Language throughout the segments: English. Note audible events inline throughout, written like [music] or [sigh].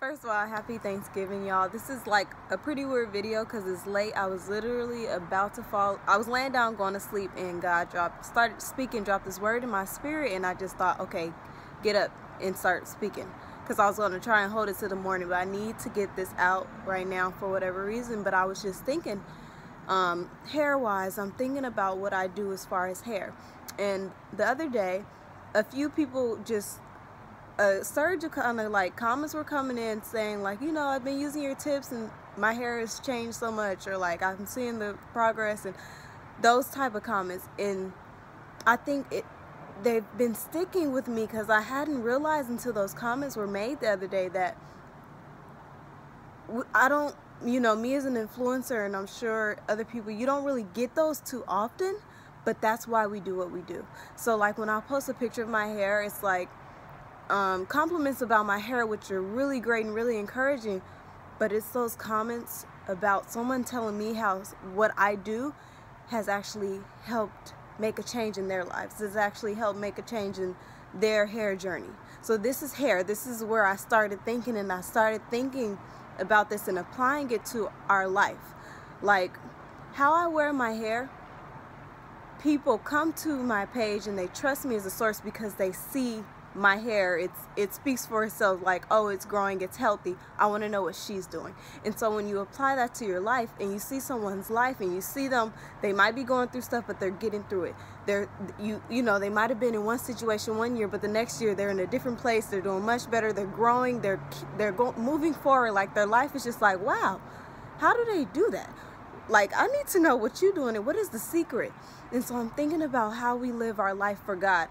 First of all, happy Thanksgiving, y'all. This is like a pretty weird video because it's late. I was literally about to fall. I was laying down going to sleep and God dropped, started speaking, dropped this word in my spirit and I just thought, okay, get up and start speaking. Because I was going to try and hold it to the morning, but I need to get this out right now for whatever reason. But I was just thinking, um, hair-wise, I'm thinking about what I do as far as hair. And the other day, a few people just a kind of like comments were coming in saying like you know I've been using your tips and my hair has changed so much or like I'm seeing the progress and those type of comments. And I think it they've been sticking with me because I hadn't realized until those comments were made the other day that I don't you know me as an influencer and I'm sure other people you don't really get those too often but that's why we do what we do. So like when I post a picture of my hair it's like um, compliments about my hair, which are really great and really encouraging, but it's those comments about someone telling me how what I do has actually helped make a change in their lives. Has actually helped make a change in their hair journey. So this is hair. This is where I started thinking and I started thinking about this and applying it to our life. Like how I wear my hair, people come to my page and they trust me as a source because they see my hair it's it speaks for itself like oh it's growing it's healthy. I want to know what she's doing. And so when you apply that to your life and you see someone's life and you see them they might be going through stuff but they're getting through it. They're you you know they might have been in one situation one year but the next year they're in a different place they're doing much better they're growing they're they're go, moving forward like their life is just like wow how do they do that? Like I need to know what you're doing and what is the secret? And so I'm thinking about how we live our life for God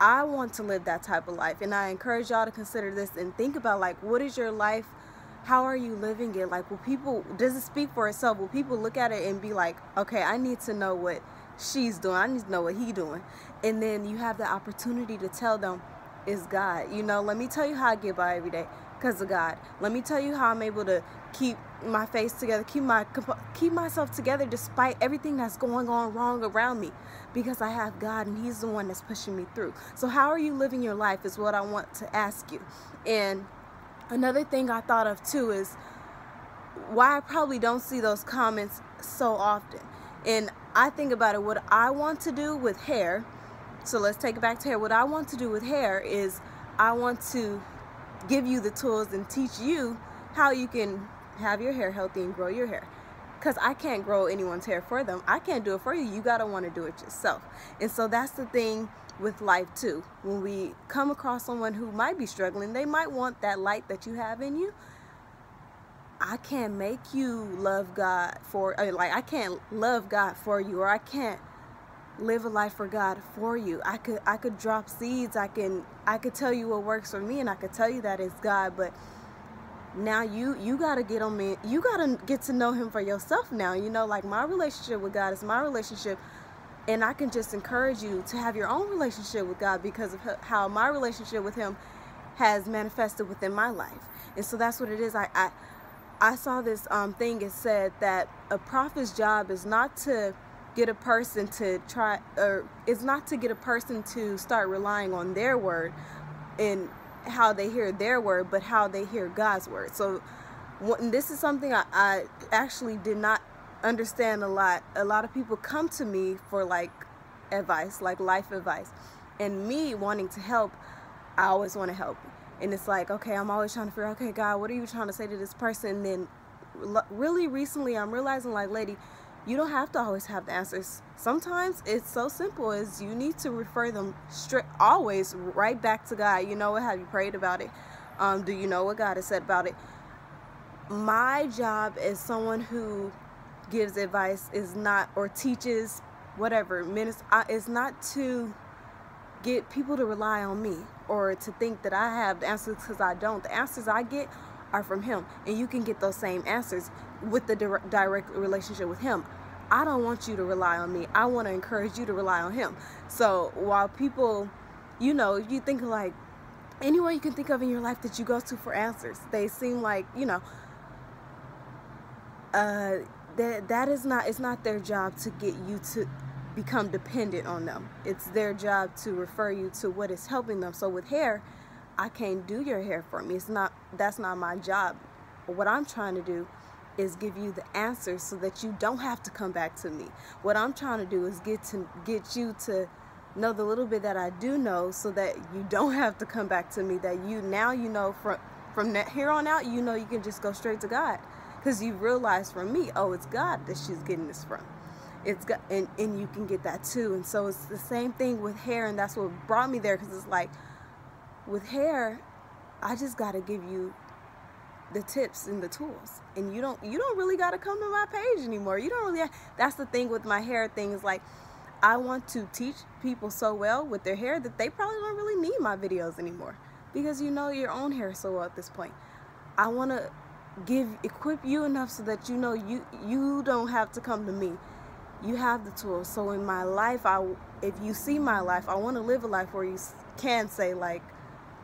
I want to live that type of life and I encourage y'all to consider this and think about like what is your life? How are you living it? Like will people does it speak for itself? Will people look at it and be like okay I need to know what she's doing. I need to know what he doing. And then you have the opportunity to tell them is God? You know let me tell you how I get by every day because of God let me tell you how I'm able to keep my face together, keep my keep myself together despite everything that's going on wrong around me because I have God and he's the one that's pushing me through. So how are you living your life is what I want to ask you. And another thing I thought of too is why I probably don't see those comments so often. And I think about it what I want to do with hair. So let's take it back to hair. What I want to do with hair is I want to give you the tools and teach you how you can have your hair healthy and grow your hair because I can't grow anyone's hair for them. I can't do it for you. You got to want to do it yourself. And so that's the thing with life too. When we come across someone who might be struggling, they might want that light that you have in you. I can't make you love God for, like, I can't love God for you, or I can't live a life for God for you. I could, I could drop seeds. I can, I could tell you what works for me, and I could tell you that it's God, but now you you got to get on me you got to get to know him for yourself now you know like my relationship with god is my relationship and i can just encourage you to have your own relationship with god because of how my relationship with him has manifested within my life and so that's what it is i i, I saw this um, thing it said that a prophet's job is not to get a person to try or it's not to get a person to start relying on their word and how they hear their word, but how they hear God's word. So this is something I, I actually did not understand a lot. A lot of people come to me for like advice, like life advice. And me wanting to help, I always want to help. And it's like, okay, I'm always trying to figure, okay, God, what are you trying to say to this person? And then really recently, I'm realizing like, lady, you don't have to always have the answers. Sometimes it's so simple as you need to refer them straight, always right back to God. You know what? Have you prayed about it? Um, do you know what God has said about it? My job as someone who gives advice is not, or teaches, whatever, minister, is not to get people to rely on me or to think that I have the answers because I don't. The answers I get are from him and you can get those same answers with the direct relationship with him I don't want you to rely on me I want to encourage you to rely on him so while people you know if you think like anyone you can think of in your life that you go to for answers they seem like you know uh that that is not it's not their job to get you to become dependent on them it's their job to refer you to what is helping them so with hair I can't do your hair for me. It's not that's not my job. What I'm trying to do is give you the answers so that you don't have to come back to me. What I'm trying to do is get to get you to know the little bit that I do know so that you don't have to come back to me that you now you know from from here on out you know you can just go straight to God. Because you realize from me oh it's God that she's getting this from. It's got and, and you can get that too. And so it's the same thing with hair and that's what brought me there because it's like with hair I just got to give you the tips and the tools and you don't you don't really got to come to my page anymore you don't really have, that's the thing with my hair thing is like I want to teach people so well with their hair that they probably don't really need my videos anymore because you know your own hair so well at this point. I want to give equip you enough so that you know you you don't have to come to me. You have the tools. So in my life, I if you see my life, I want to live a life where you can say like,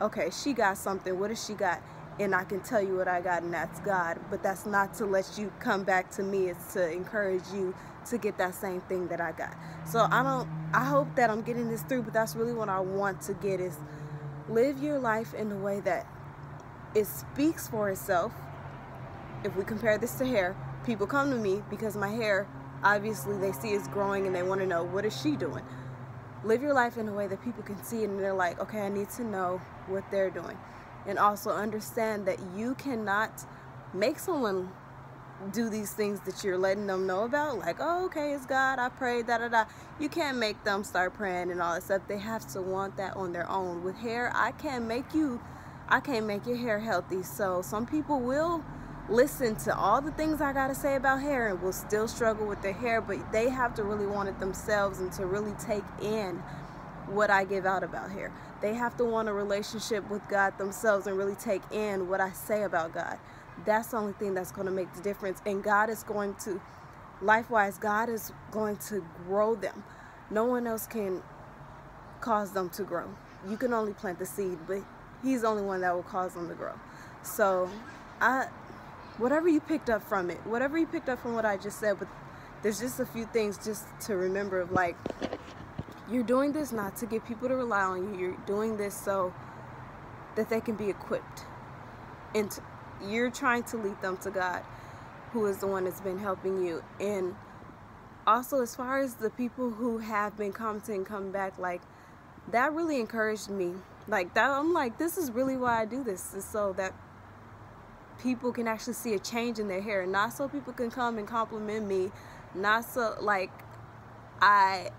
okay, she got something. What does she got? And I can tell you what I got, and that's God. But that's not to let you come back to me. It's to encourage you to get that same thing that I got. So I don't I hope that I'm getting this through, but that's really what I want to get is live your life in a way that it speaks for itself. If we compare this to hair, people come to me because my hair obviously they see is growing and they want to know what is she doing. Live your life in a way that people can see and they're like, okay, I need to know what they're doing. And also understand that you cannot make someone do these things that you're letting them know about like oh okay it's god i pray da da da. You can't make them start praying and all that stuff. They have to want that on their own. With hair i can't make you i can't make your hair healthy. So some people will listen to all the things i got to say about hair and will still struggle with their hair but they have to really want it themselves and to really take in what I give out about here. They have to want a relationship with God themselves and really take in what I say about God. That's the only thing that's going to make the difference. And god is going to life-wise god is going to grow them. No one else can cause them to grow. You can only plant the seed but he's the only one that will cause them to grow. So i whatever you picked up from it whatever you picked up from what i just said but there's just a few things just to remember of like you're doing this not to get people to rely on you you're doing this so that they can be equipped and you're trying to lead them to God, who is the one that's been helping you. And also, as far as the people who have been commenting, come back, like that really encouraged me. Like that, I'm like, this is really why I do this, is so that people can actually see a change in their hair, not so people can come and compliment me, not so like I,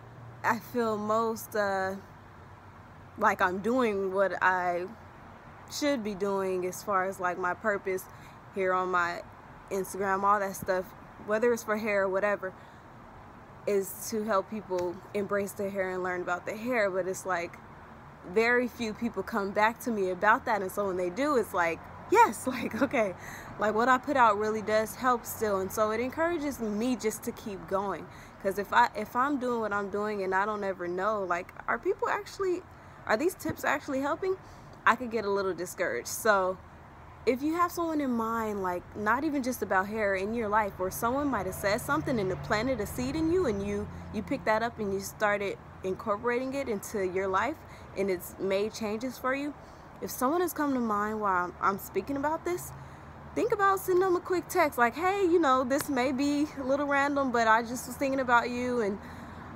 I feel most uh, like I'm doing what I should be doing as far as like my purpose here on my Instagram, all that stuff, whether it's for hair or whatever, is to help people embrace their hair and learn about their hair. But it's like very few people come back to me about that. And so when they do, it's like, yes, [laughs] like, okay, like what I put out really does help still. And so it encourages me just to keep going. Because if I if I'm doing what I'm doing and I don't ever know, like, are people actually, are these tips actually helping? I could get a little discouraged. So if you have someone in mind, like not even just about hair in your life, or someone might have said something and it planted a seed in you, and you you picked that up and you started incorporating it into your life, and it's made changes for you. If someone has come to mind while I'm, I'm speaking about this, think about sending them a quick text like, hey, you know, this may be a little random, but I just was thinking about you and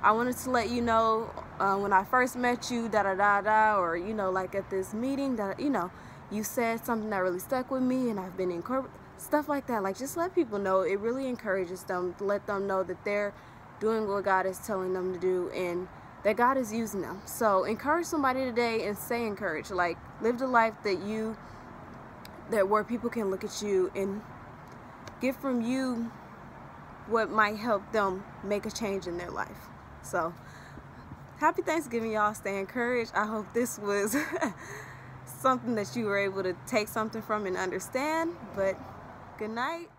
I wanted to let you know uh, when I first met you, da da da da, or you know, like at this meeting, that you know, you said something that really stuck with me, and I've been incorporating stuff like that. Like just let people know. It really encourages them. Let them know that they're doing what God is telling them to do, and that God is using them. So encourage somebody today and stay encouraged. Like live the life that you, that where people can look at you and get from you what might help them make a change in their life. So, happy Thanksgiving, y'all. Stay encouraged. I hope this was [laughs] something that you were able to take something from and understand. But good night.